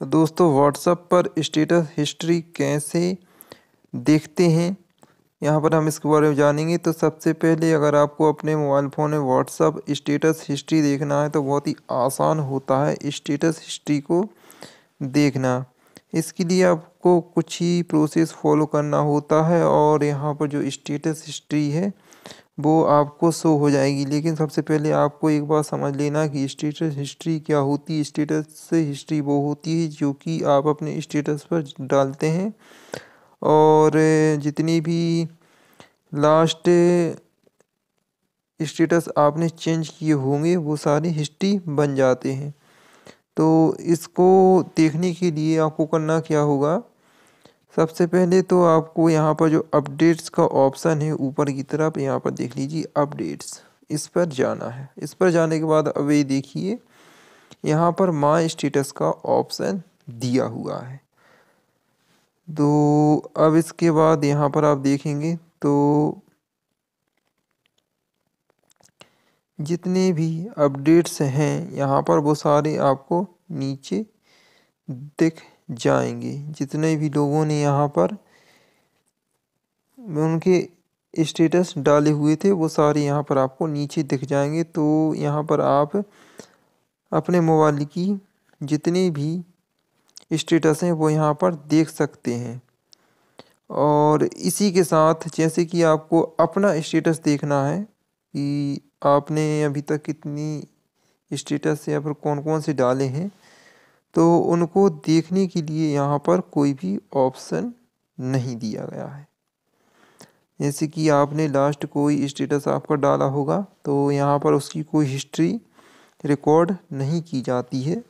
दोस्तों व्हाट्सअप पर status history कैसे देखते हैं, यहाँ पर हम इसके बारे में जानेंगे। तो सबसे पहले अगर आपको अपने मोबाइल फ़ोन में व्हाट्सअप स्टेटस हिस्ट्री देखना है तो बहुत ही आसान होता है स्टेटस हिस्ट्री को देखना। इसके लिए आपको कुछ ही प्रोसेस फॉलो करना होता है और यहाँ पर जो स्टेटस हिस्ट्री है वो आपको शो हो जाएगी। लेकिन सबसे पहले आपको एक बात समझ लेना कि स्टेटस हिस्ट्री क्या होती है। स्टेटस से हिस्ट्री वो होती है जो कि आप अपने स्टेटस पर डालते हैं। और जितनी भी लास्ट स्टेटस आपने चेंज किए होंगे, वो सारी हिस्ट्री बन जाते हैं। तो इसको देखने के लिए आपको करना क्या होगा? सबसे पहले तो आपको यहाँ पर जो अपडेट्स का ऑप्शन है, ऊपर की तरफ़ यहाँ पर देख लीजिए अपडेट्स। इस पर जाना है। इस पर जाने के बाद अब ये देखिए, यहाँ पर माई स्टेटस का ऑप्शन दिया हुआ है। तो अब इसके बाद यहाँ पर आप देखेंगे तो जितने भी अपडेट्स हैं, यहाँ पर वो सारे आपको नीचे दिख जाएँगे। जितने भी लोगों ने यहाँ पर उनके स्टेटस डाले हुए थे, वो सारे यहाँ पर आपको नीचे दिख जाएँगे। तो यहाँ पर आप अपने मोबाइल की जितने भी स्टेटस हैं, वो यहाँ पर देख सकते हैं। और इसी के साथ जैसे कि आपको अपना स्टेटस देखना है कि आपने अभी तक कितनी स्टेटस या फिर कौन कौन से डाले हैं तो उनको देखने के लिए यहाँ पर कोई भी ऑप्शन नहीं दिया गया है। जैसे कि आपने लास्ट कोई स्टेटस आपका डाला होगा तो यहाँ पर उसकी कोई हिस्ट्री रिकॉर्ड नहीं की जाती है।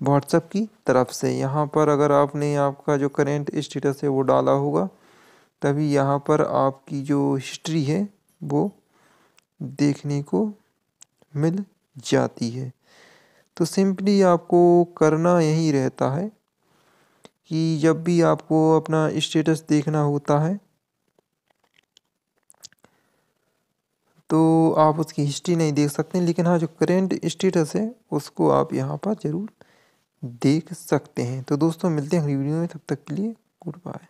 व्हाट्सएप की तरफ़ से यहाँ पर अगर आपने आपका जो करेंट स्टेटस है वो डाला होगा, तभी यहाँ पर आपकी जो हिस्ट्री है वो देखने को मिल जाती है। तो सिंपली आपको करना यही रहता है कि जब भी आपको अपना स्टेटस देखना होता है तो आप उसकी हिस्ट्री नहीं देख सकते, लेकिन हाँ जो करेंट स्टेटस है, उसको आप यहाँ पर ज़रूर देख सकते हैं। तो दोस्तों, मिलते हैं अगली वीडियो में, तब तक के लिए गुड बाय